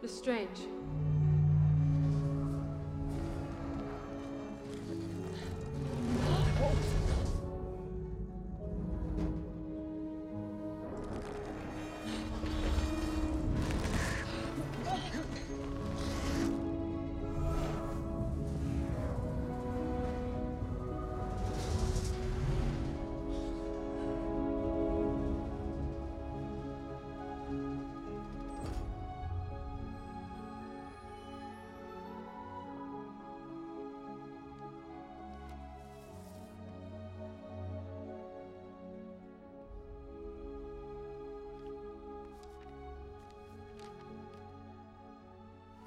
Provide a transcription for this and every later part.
Lestrange.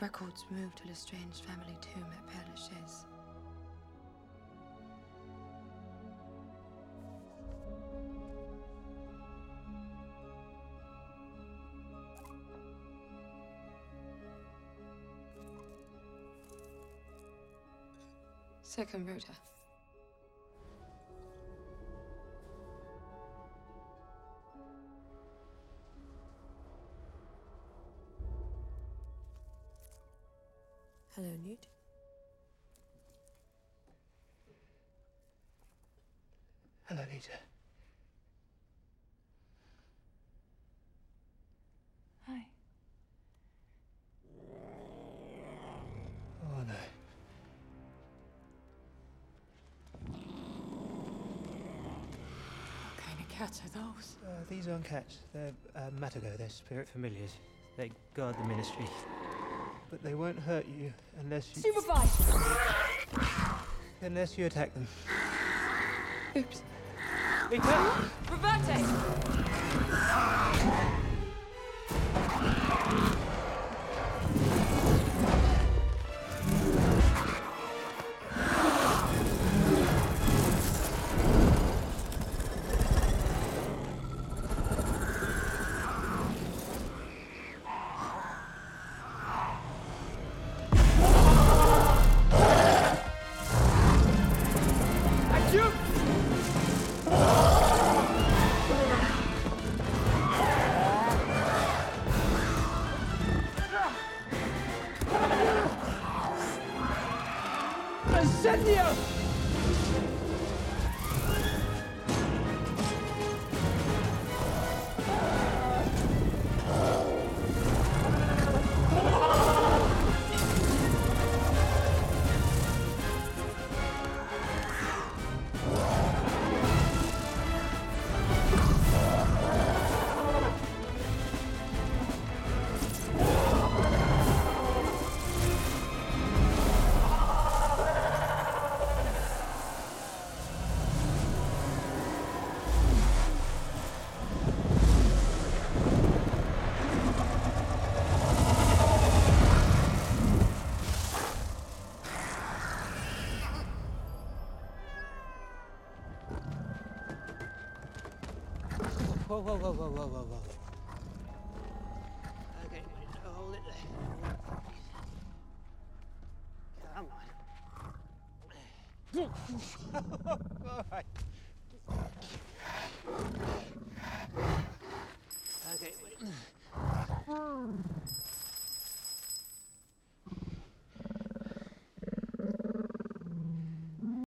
Records moved to Lestrange's family tomb at Père Lachaise. Circumrota. Hello, Newt. Hello, Leta. Hi. Oh, no. What kind of cats are those? Uh, these aren't cats. They're uh, Matagot. They're spirit familiars. They guard the ministry. But they won't hurt you unless you... Supervise! Unless you attack them. Oops. Leta! Reverte! Incendio! Whoa, whoa, whoa, whoa, whoa, whoa, whoa. Okay, hold it there. Come on. All right. Okay, wait.